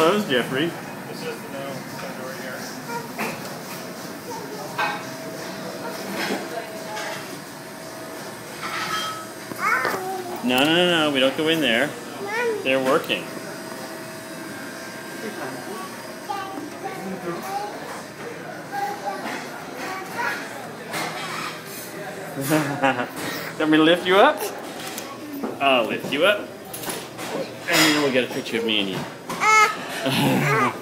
closed, Jeffery. It's just the no front door here. No, no, no, no. We don't go in there. They're working. Let me lift you up? I'll lift you up. And then we'll get a picture of me and you. Ah!